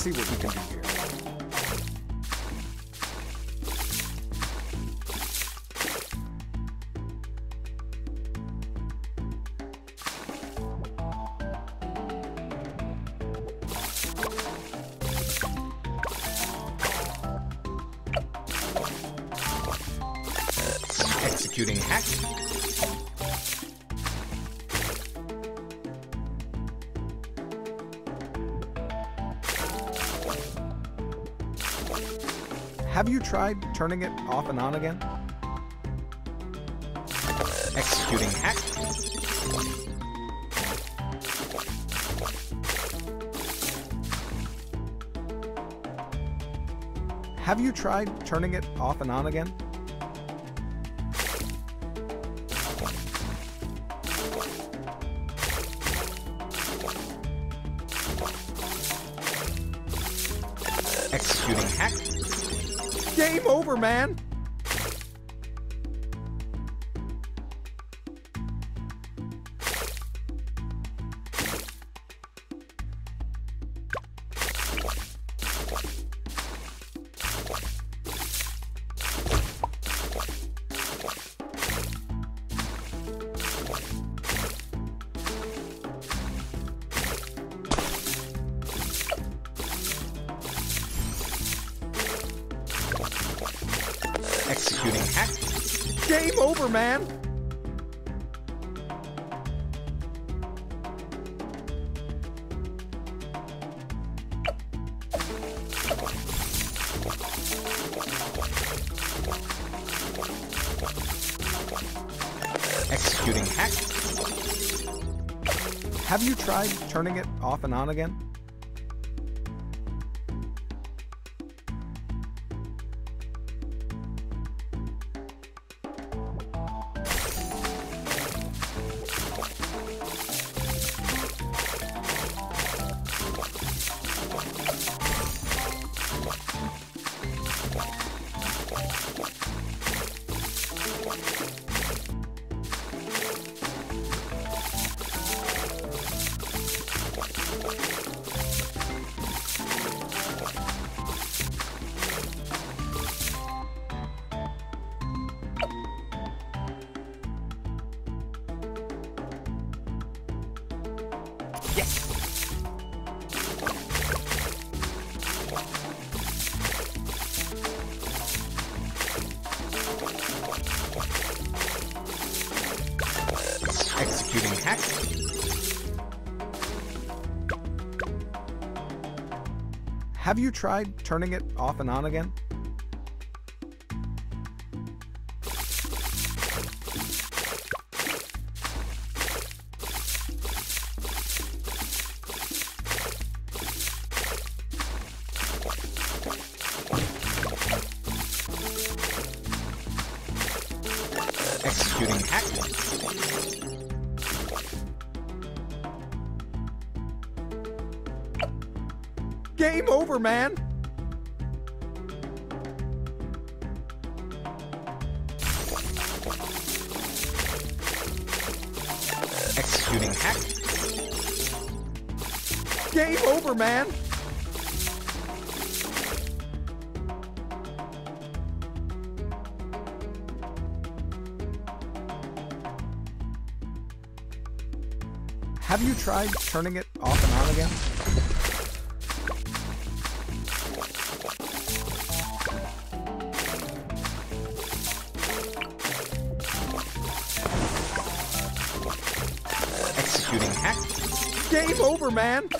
See what we can do Have you tried turning it off and on again? Executing hack. Have you tried turning it off and on again? Executing hack. Have you tried turning it off and on again? You tried turning it off and on again? Executing hack. Game over, man! Executing hack. Game over, man! Have you tried turning it man!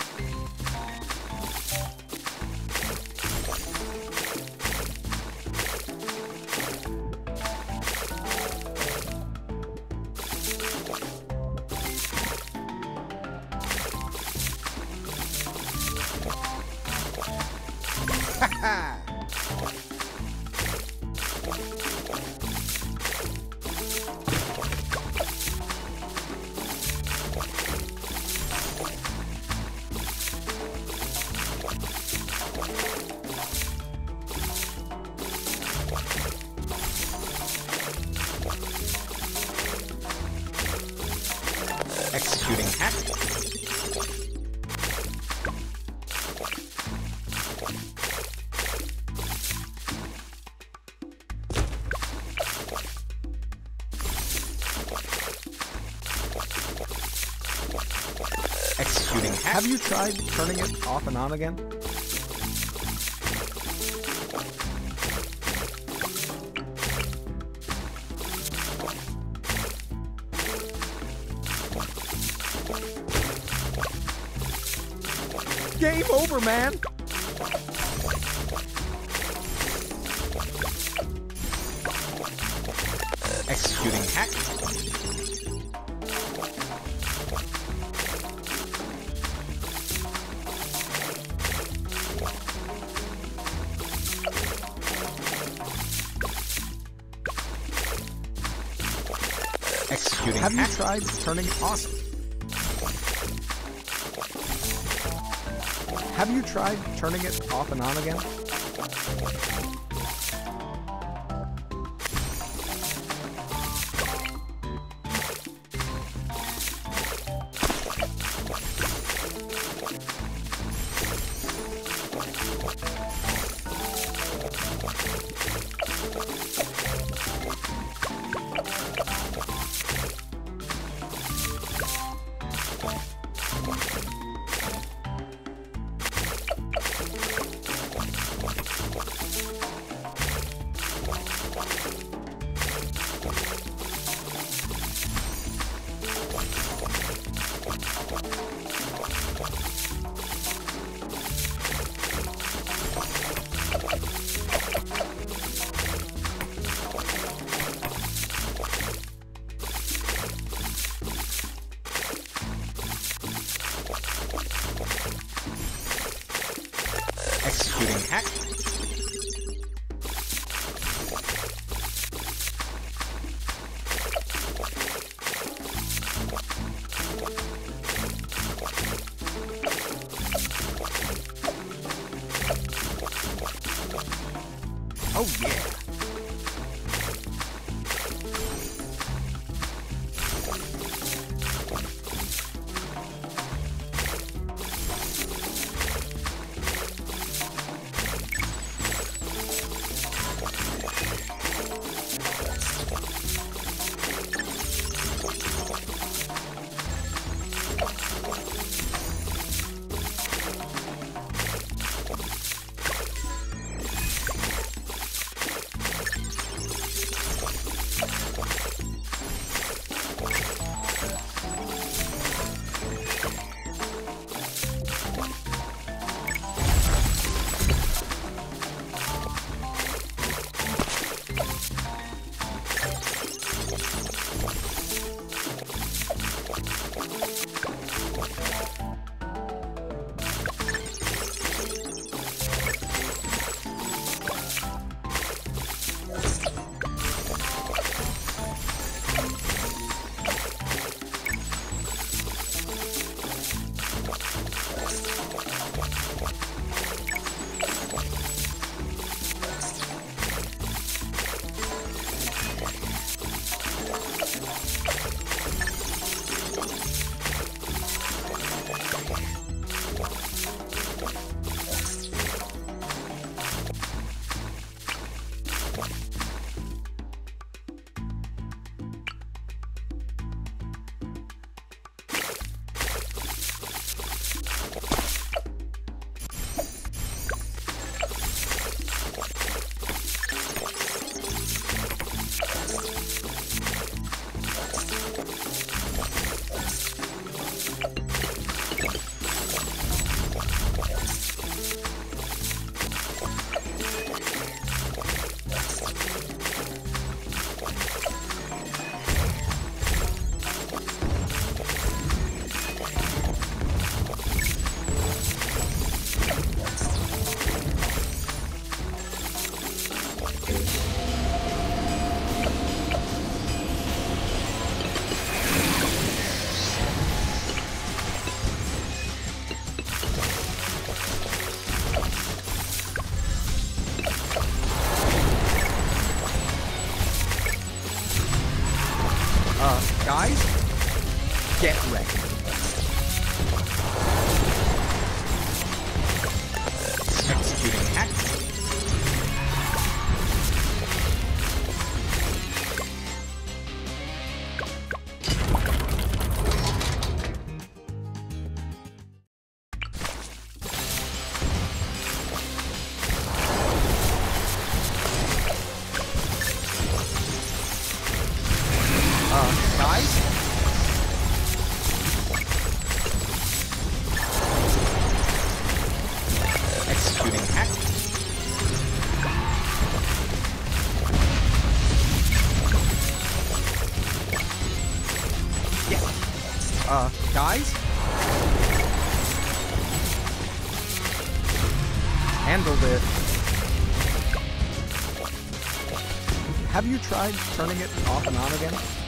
You tried turning it off and on again? Game over, man! Turning off? Have you tried turning it off and on again? Tried turning it off and on again?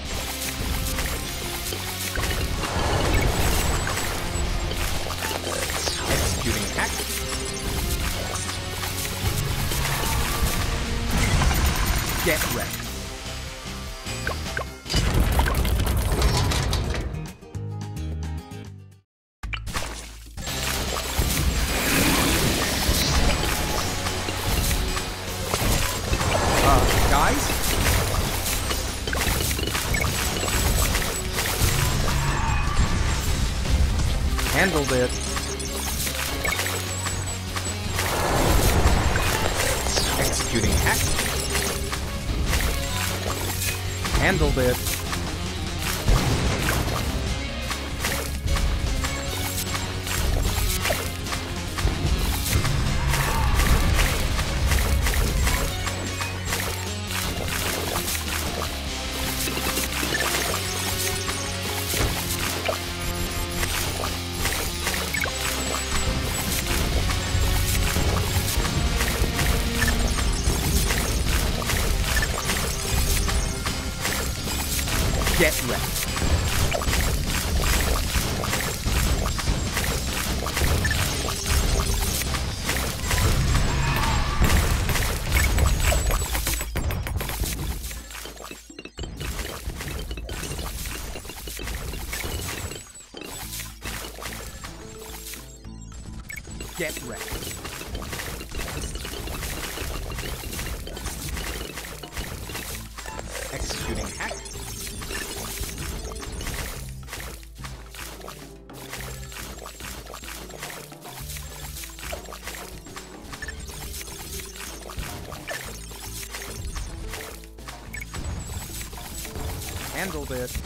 Handled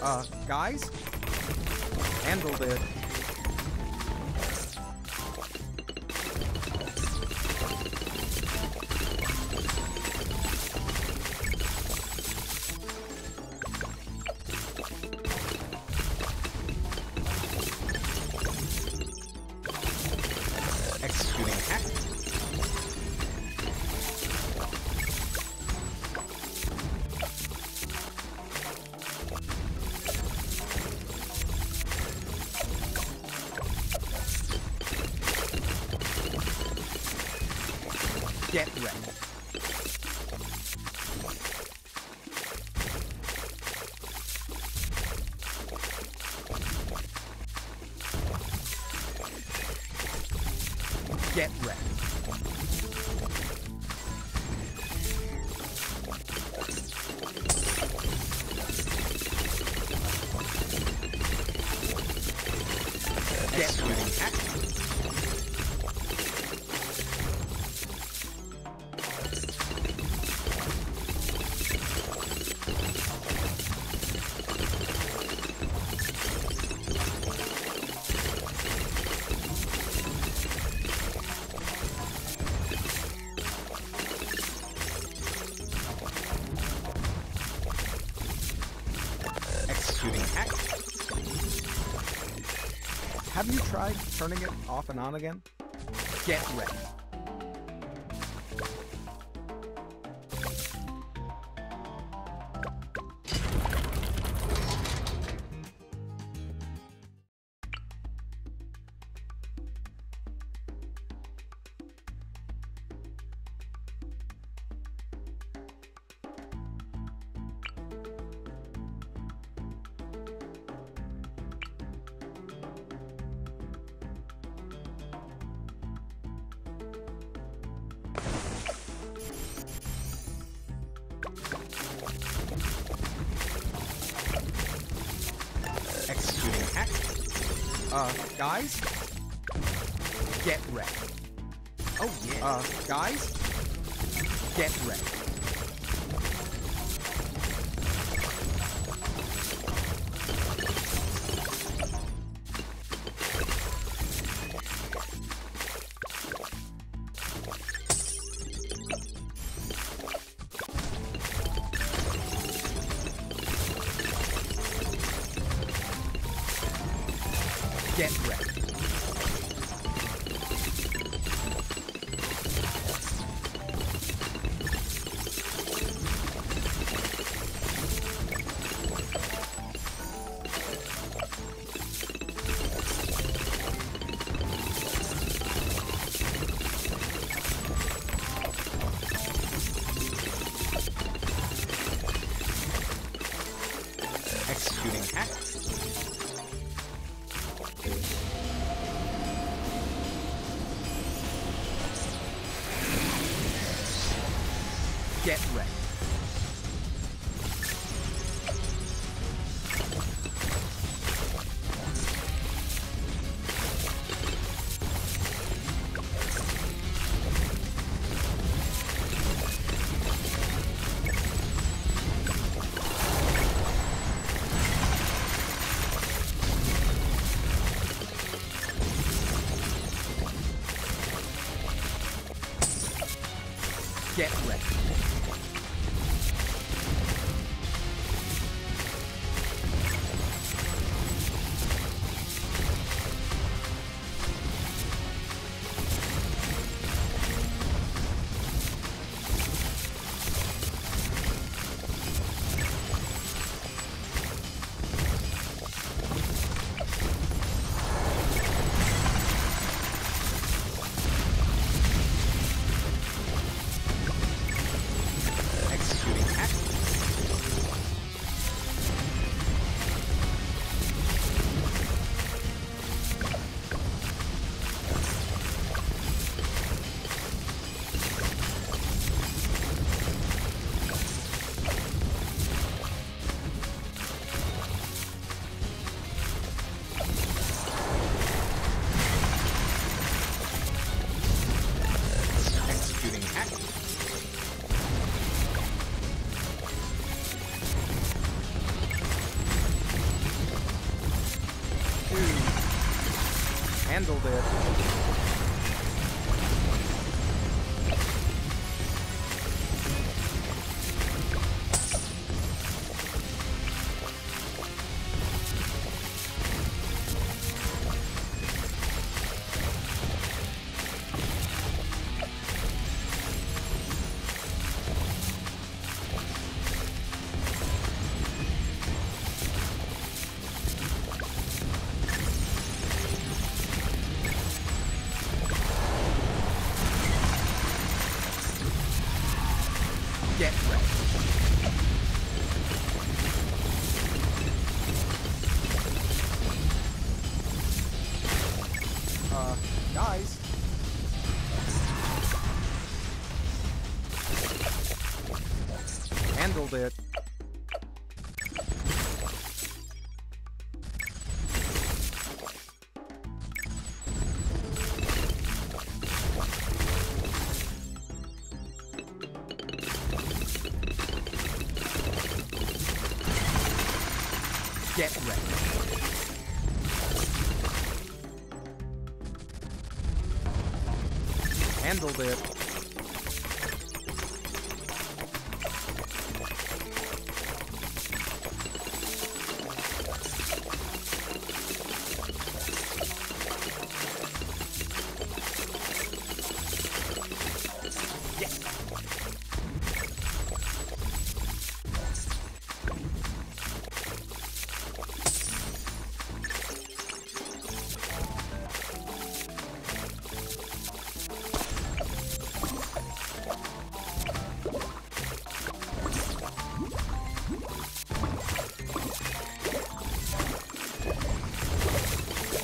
Uh, guys? Handled it. Have you tried turning it off and on again? Get ready. Get ready. Handled it. Handled it.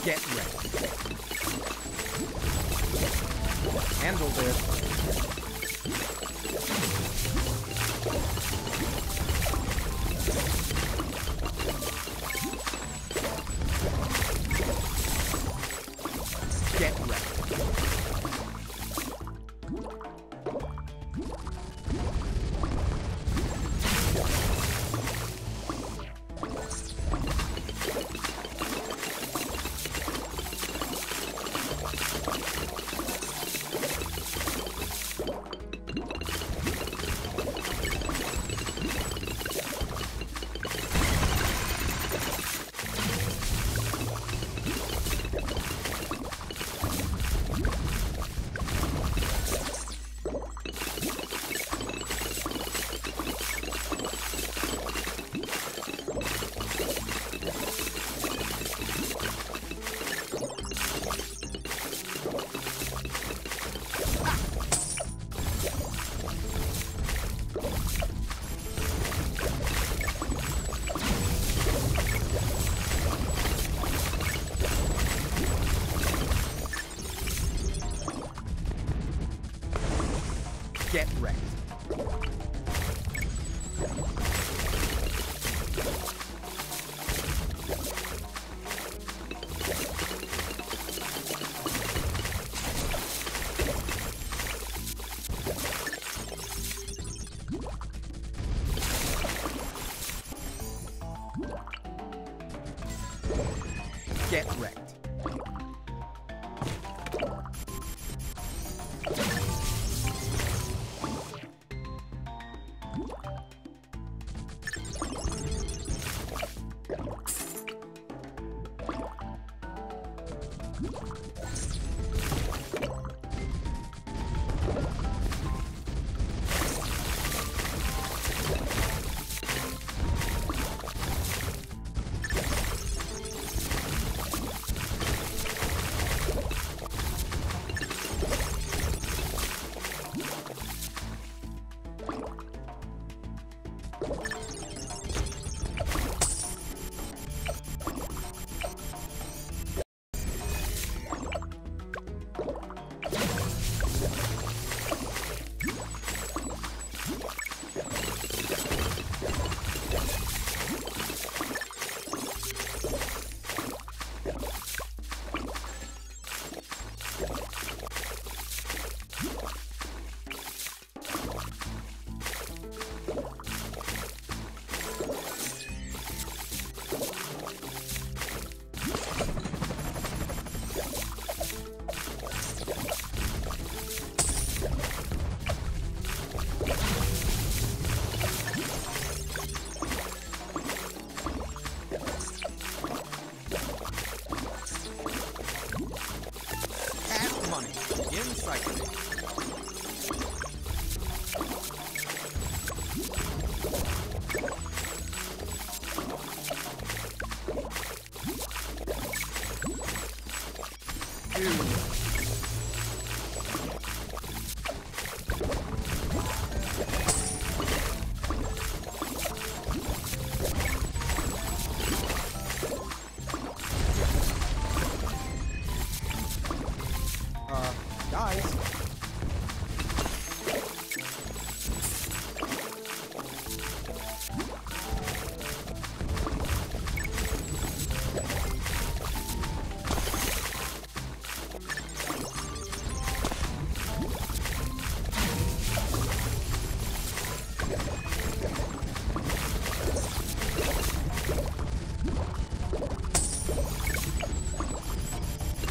Get ready. Handle this.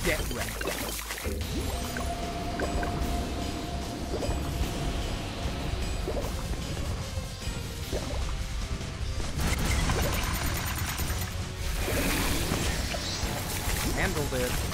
Get wrecked. Handled it.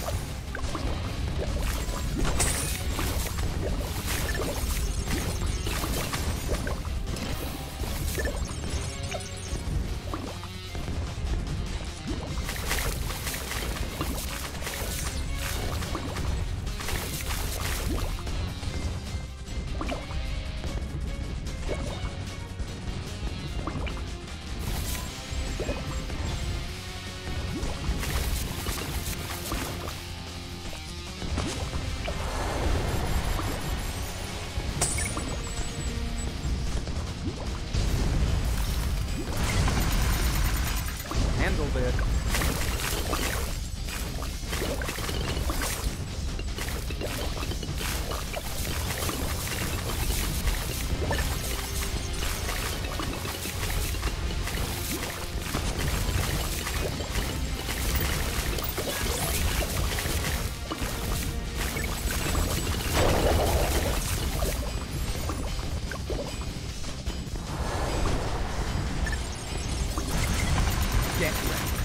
Get wrecked.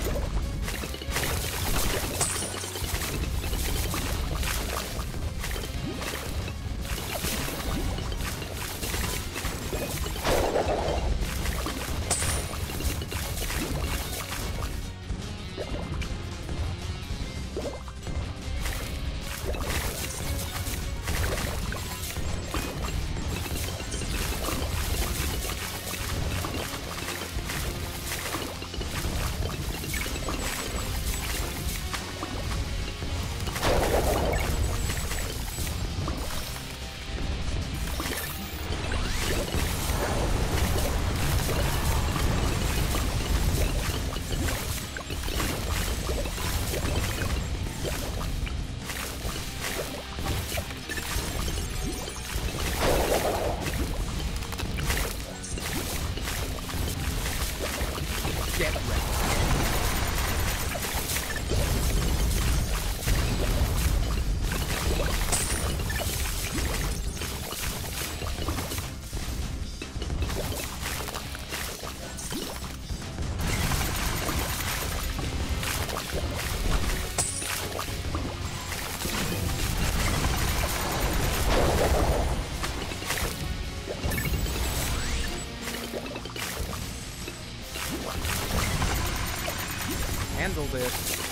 Handled it.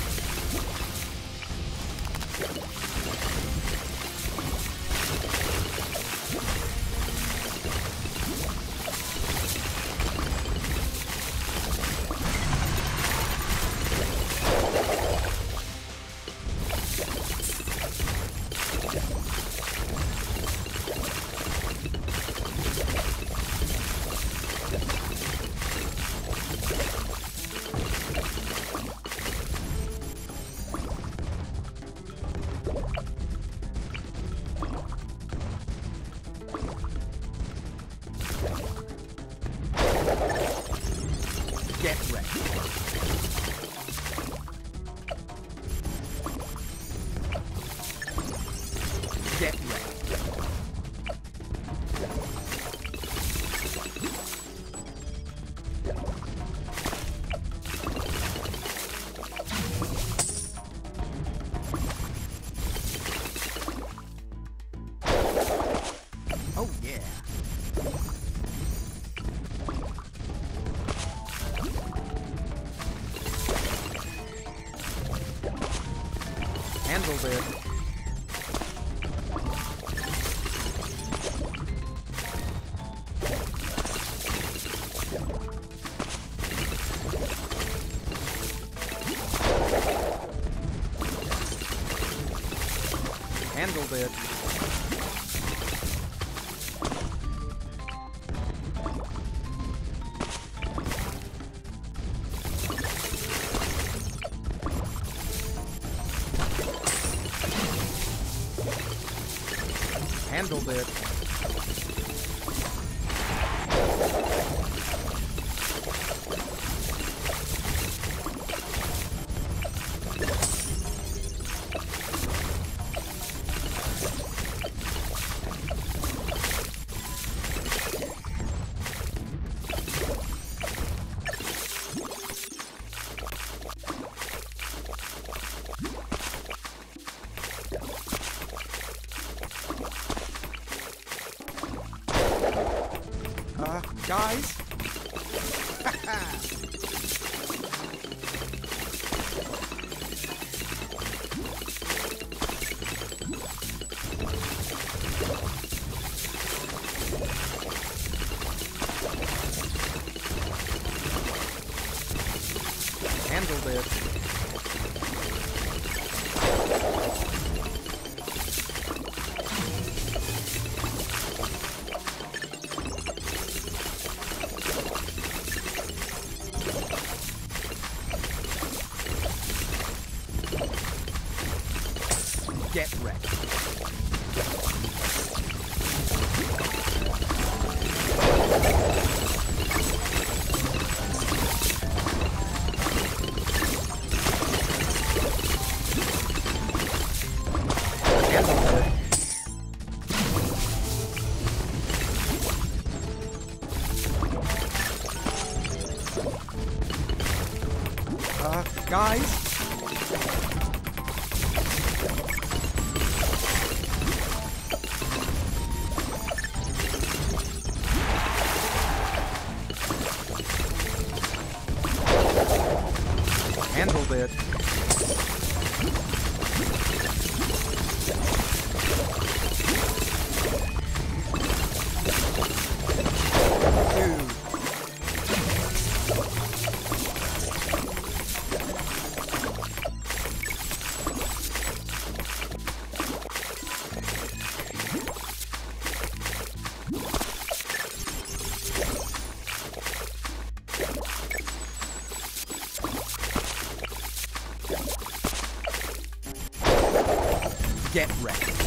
It. Guys? Get ready.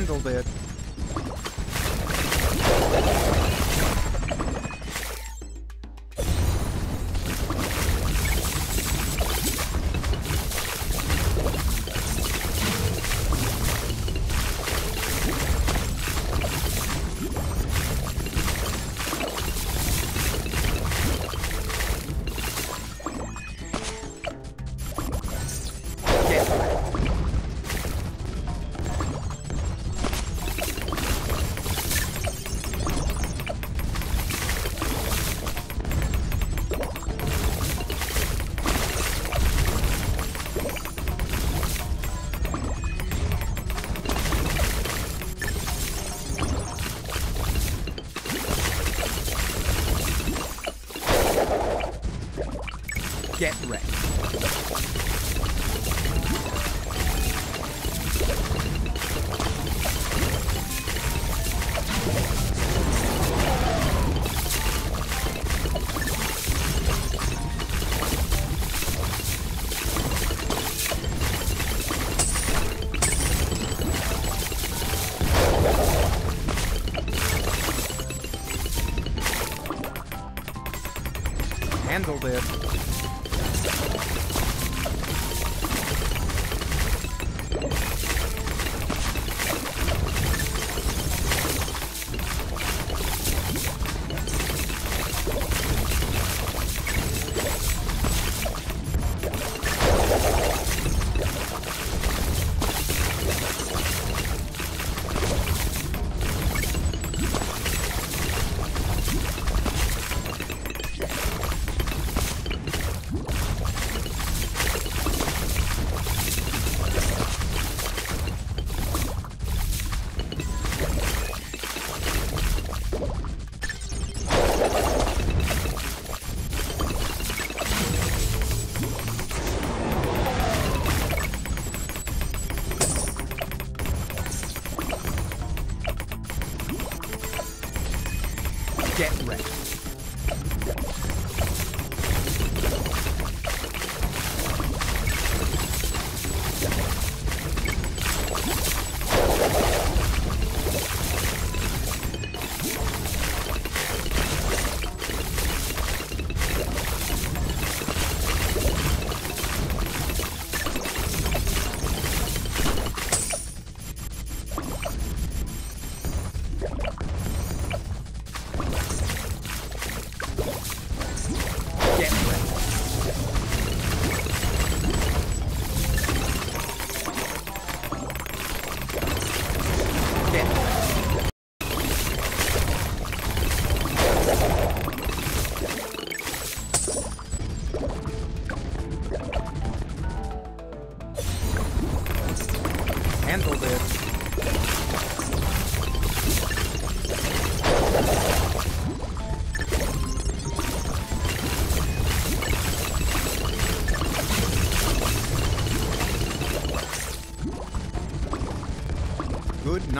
Handled it. Get wrecked. Handled it.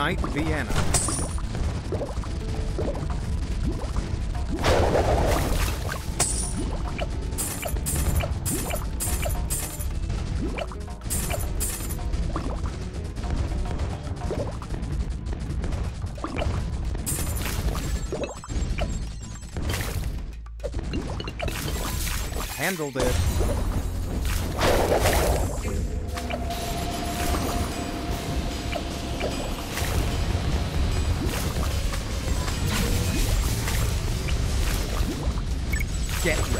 Good Vienna. Handled it. Get